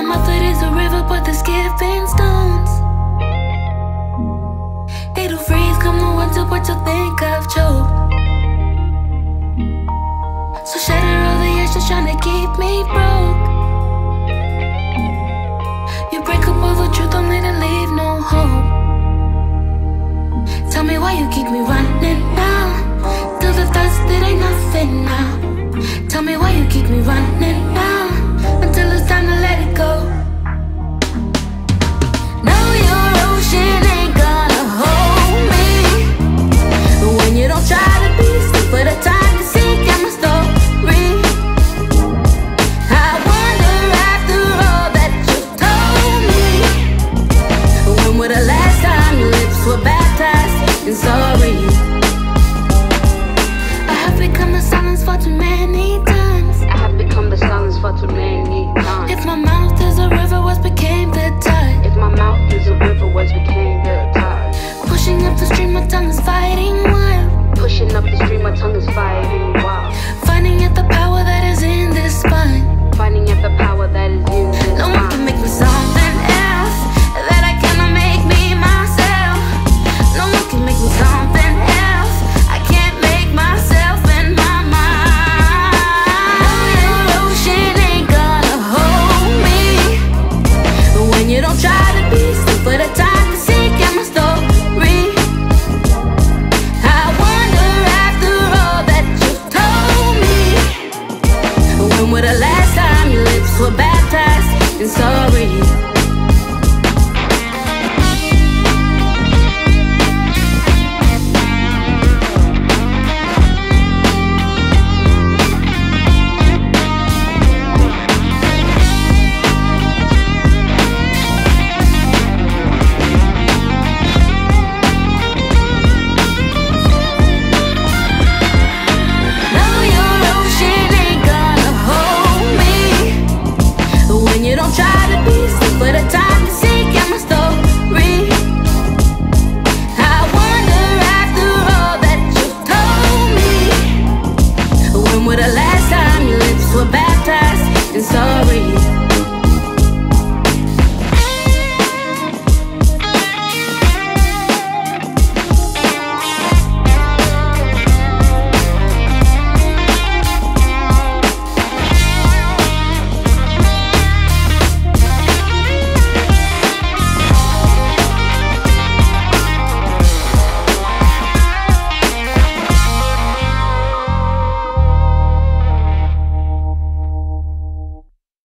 My mouth is a river, but for too many times. I have become the silence for too many times. It's my mouth. When was the last time your lips were baptized in sorry?